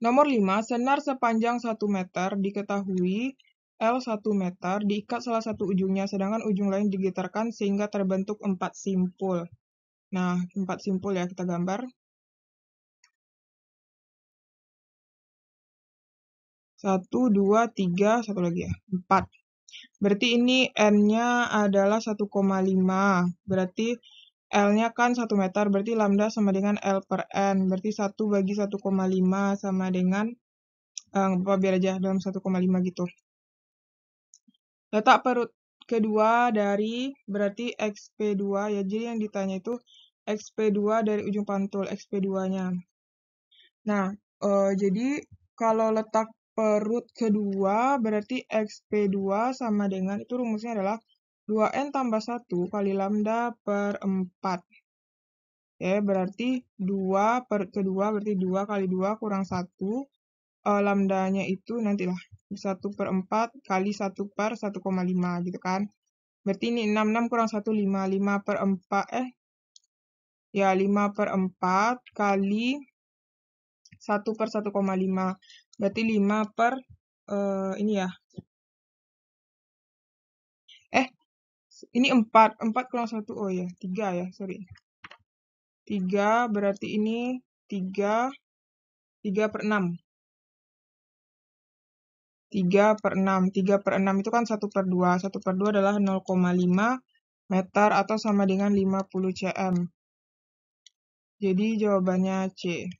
Nomor 5, senar sepanjang 1 meter diketahui L 1 meter diikat salah satu ujungnya, sedangkan ujung lain digetarkan sehingga terbentuk empat simpul. Nah, empat simpul ya, kita gambar. Satu, dua, tiga, satu lagi ya, empat. Berarti ini N-nya adalah 1,5. Berarti L-nya kan 1 meter, berarti lambda sama dengan L per N. Berarti 1 bagi 1,5 sama dengan, uh, apa biar aja dalam 1,5 gitu. Letak perut kedua dari berarti XP2 ya. Jadi yang ditanya itu XP2 dari ujung pantul, XP2-nya. Nah, uh, jadi kalau letak perut kedua berarti XP2 sama dengan, itu rumusnya adalah 2N tambah 1 kali lambda per 4. Ya, berarti 2 per kedua berarti 2 kali 2 kurang 1. Uh, eh, lambdanya itu nantilah 1 per 4 kali 1 per 1,5 gitu kan. Berarti ini 66 kurang 1, 5. 5 per 4, eh. Ya, 5 per 4 kali 1 per 1,5. Berarti 5 per, uh, ini ya. Ini 4. 4 kurang 1, oh ya, 3 ya, sorry. 3 berarti ini 3, 3 per 6. 3 per 6. 3 per 6 itu kan 1 per 2. 1 per 2 adalah 0,5 meter atau sama dengan 50 cm. Jadi jawabannya C.